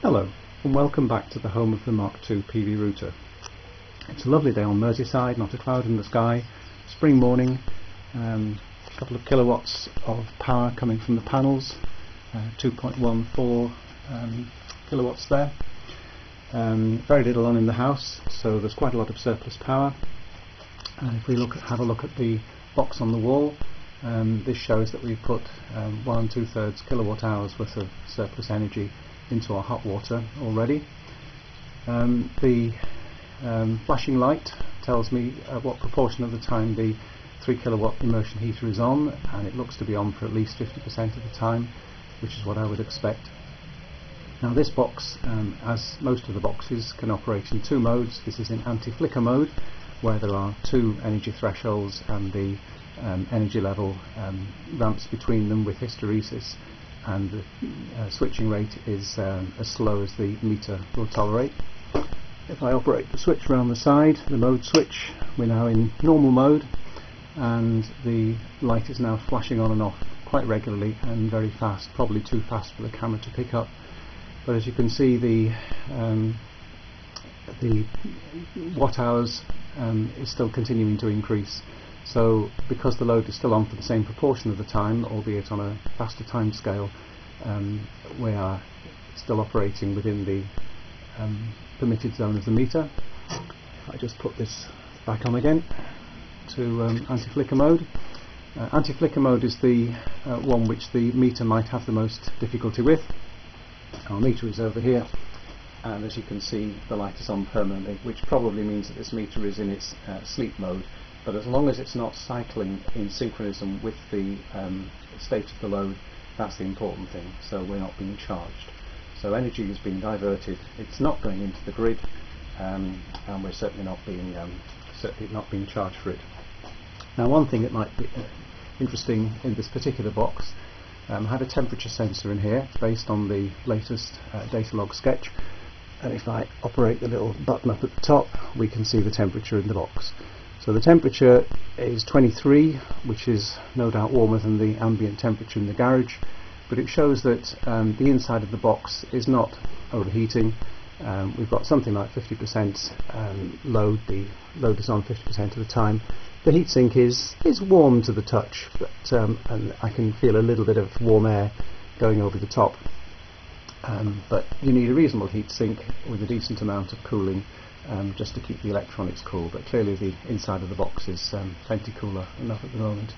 Hello and welcome back to the home of the Mark II PV router. It's a lovely day on Merseyside, not a cloud in the sky, spring morning, um, a couple of kilowatts of power coming from the panels, uh, 2.14 um, kilowatts there. Um, very little on in the house, so there's quite a lot of surplus power. And if we look at, have a look at the box on the wall, um, this shows that we've put um, one and two thirds kilowatt hours worth of surplus energy into our hot water already. Um, the um, flashing light tells me uh, what proportion of the time the 3 kilowatt immersion heater is on and it looks to be on for at least 50% of the time which is what I would expect. Now this box, um, as most of the boxes, can operate in two modes. This is in anti-flicker mode where there are two energy thresholds and the um, energy level um, ramps between them with hysteresis and the uh, switching rate is um, as slow as the meter will tolerate. If I operate the switch around the side, the mode switch, we're now in normal mode and the light is now flashing on and off quite regularly and very fast, probably too fast for the camera to pick up. But as you can see the um, the watt hours um, is still continuing to increase so because the load is still on for the same proportion of the time, albeit on a faster time scale, um, we are still operating within the um, permitted zone of the meter. I just put this back on again to um, anti-flicker mode. Uh, anti-flicker mode is the uh, one which the meter might have the most difficulty with. Our meter is over here and as you can see the light is on permanently which probably means that this meter is in its uh, sleep mode but as long as it's not cycling in synchronism with the um, state of the load, that's the important thing. So we're not being charged. So energy is being diverted. It's not going into the grid, um, and we're certainly not being um, certainly not being charged for it. Now, one thing that might be uh, interesting in this particular box, um, I have a temperature sensor in here. Based on the latest uh, Datalog sketch. And if I operate the little button up at the top, we can see the temperature in the box. So the temperature is 23, which is no doubt warmer than the ambient temperature in the garage, but it shows that um, the inside of the box is not overheating. Um, we've got something like 50% um, load, the load is on 50% of the time. The heatsink is, is warm to the touch, but um, and I can feel a little bit of warm air going over the top. Um, but you need a reasonable heatsink with a decent amount of cooling um, just to keep the electronics cool but clearly the inside of the box is um, plenty cooler enough at the moment.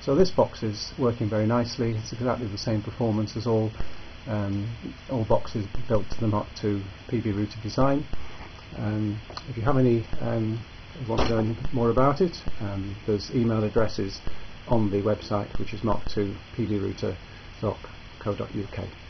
So this box is working very nicely, it's exactly the same performance as all um, all boxes built to the Mark II PV router design. Um, if you have any um, want to any more about it, there's email addresses on the website which is mk2pvrouter.co.uk.